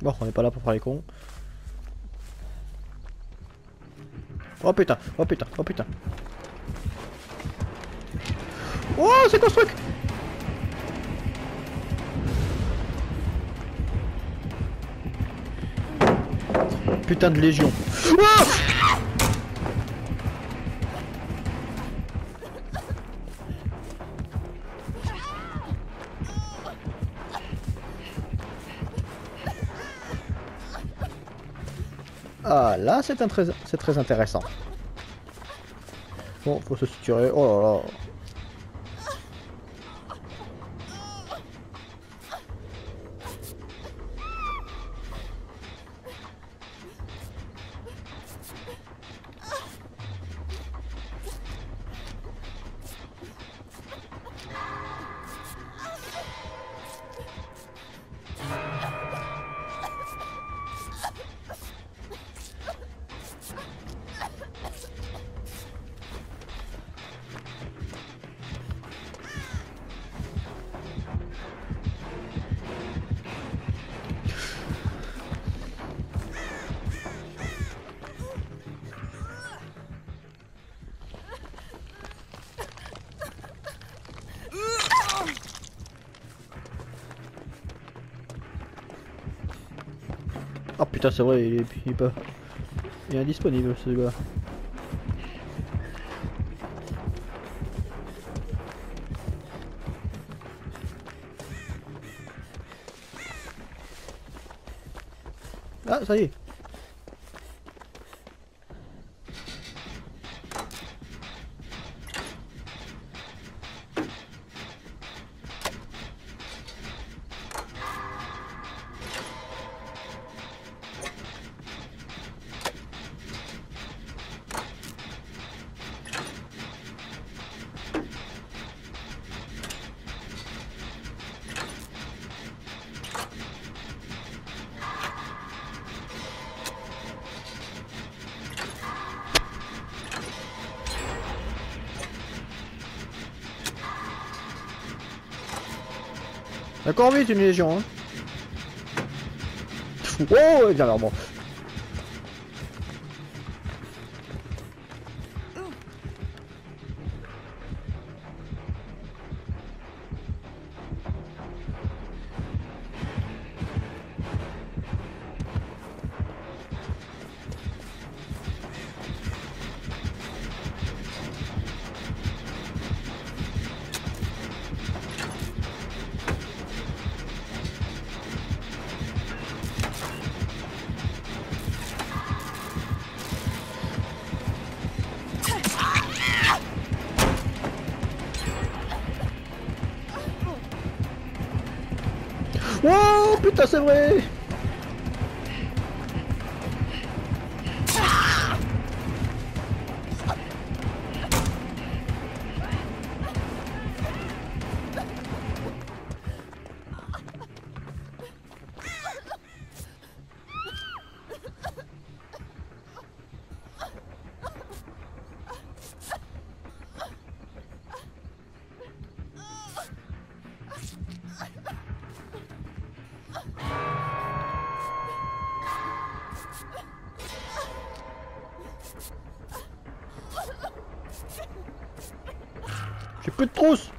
Bon, on est pas là pour faire les cons. Oh putain, oh putain, oh putain. Oh, c'est construct Putain de légion. Oh Ah là c'est très, intéressant. Bon, faut se structurer. Oh là là. Putain, c'est vrai, il est, pas. Il est indisponible ce gars. Ah, ça y est. D'accord, vite une légion. Hein. Oh, viens là, bon. Putain c'est vrai J'ai plus de trousse.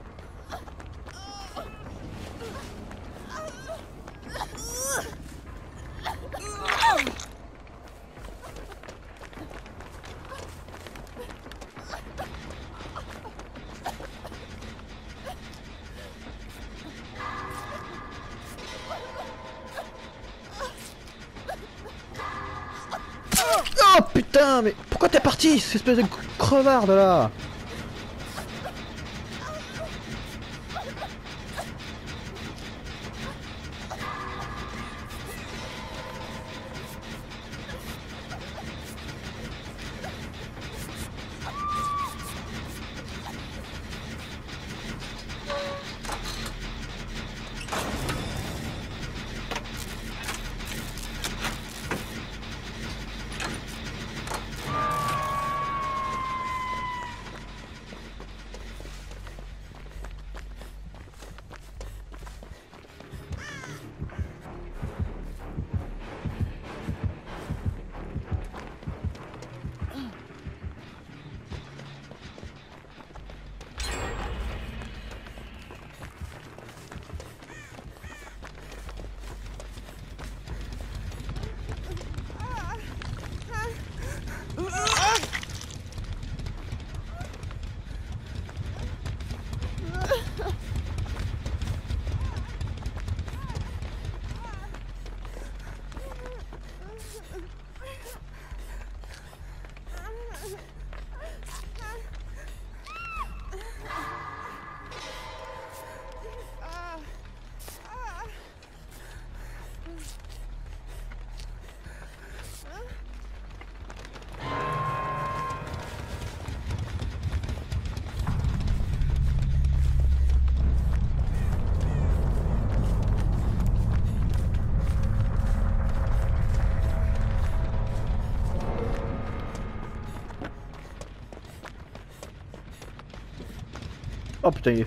Oh putain, mais pourquoi t'es parti, cette espèce de crevarde là? Oh putain, il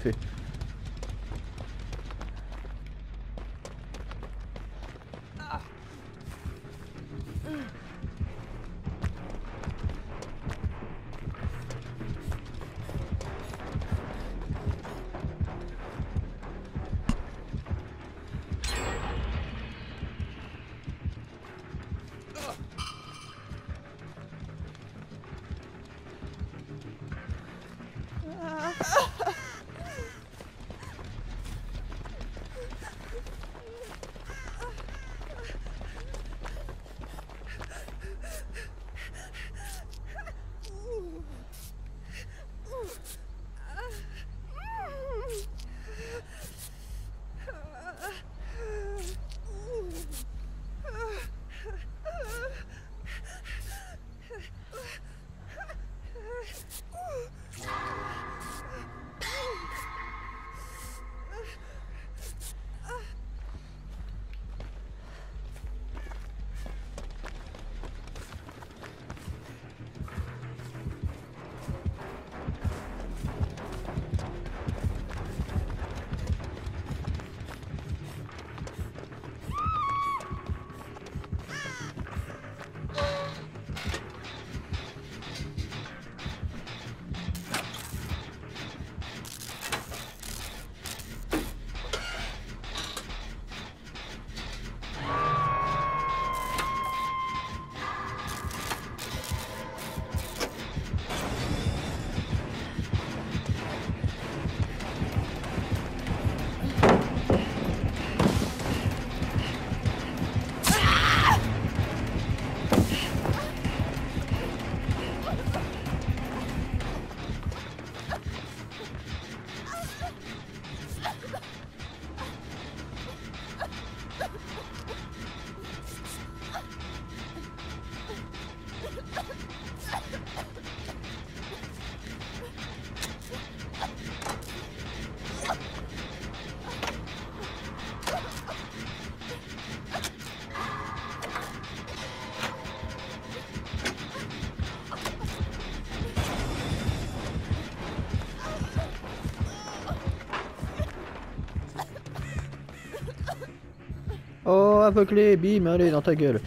Oh, aveuglé, bim, allez, dans ta gueule.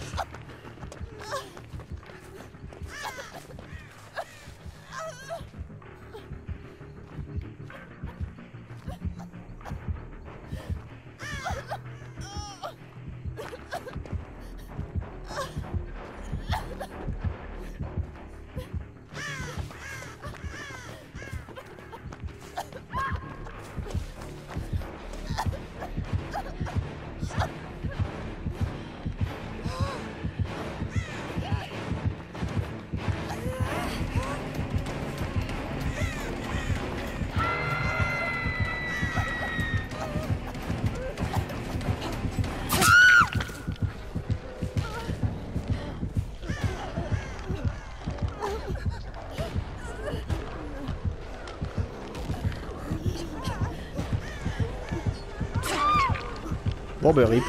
Bon rip.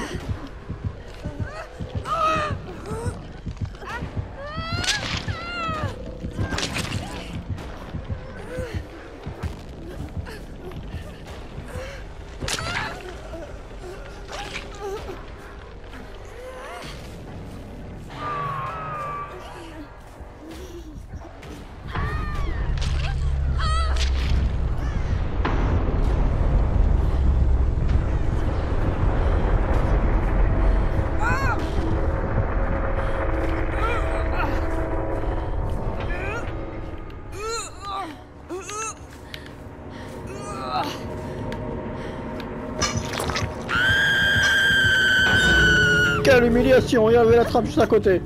Quelle humiliation. Il y avait la trappe juste à côté